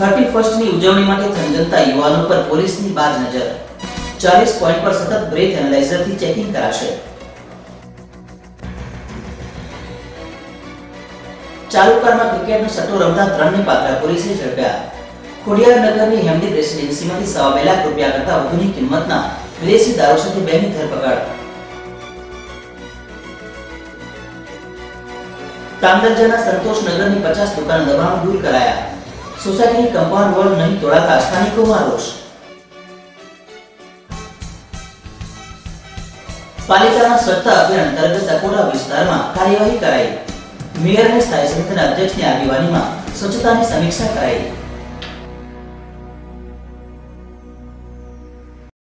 Thirty ફર્સ્ટની ઉજવણી માટે થનગનતા યુવાનો પર પોલીસની બાજ નજર. ચાલીસ પોઈન્ટ પર સતત બ્રેથ એનાલાઇઝરથી ચેકિંગ કરાશે. ચાલુકારમાં ક્રિકેટનો સટ્ટો રમતા ત્રણને પાત્ર પોલીસે ઝડપ્યા. ખોડિયારનગરની હેમદીપ રેસિડેન્સીમાંથી સવા બે લાખ રૂપિયા કરતા વધુની કિંમતના વિદેશી દારૂ સાથે બેની ધરપકડ. તાંદરજાના સંતોષનગરની પચાસ દુકાન દબાણ દૂર કરાયા. સોસાયટીની કમ્પાઉન્ડ વોલ નહીં તોડાતા સ્થાનિકોમાં રોષ. પાલિકાના સ્વચ્છતા અભિયાન અંતર્ગત અકોડા વિસ્તારમાં કાર્યવાહી કરાઈ. મેયરને સ્થાયી સમિતિના અધ્યક્ષની આગેવાનીમાં સ્વચ્છતાની સમીક્ષા કરાઈ.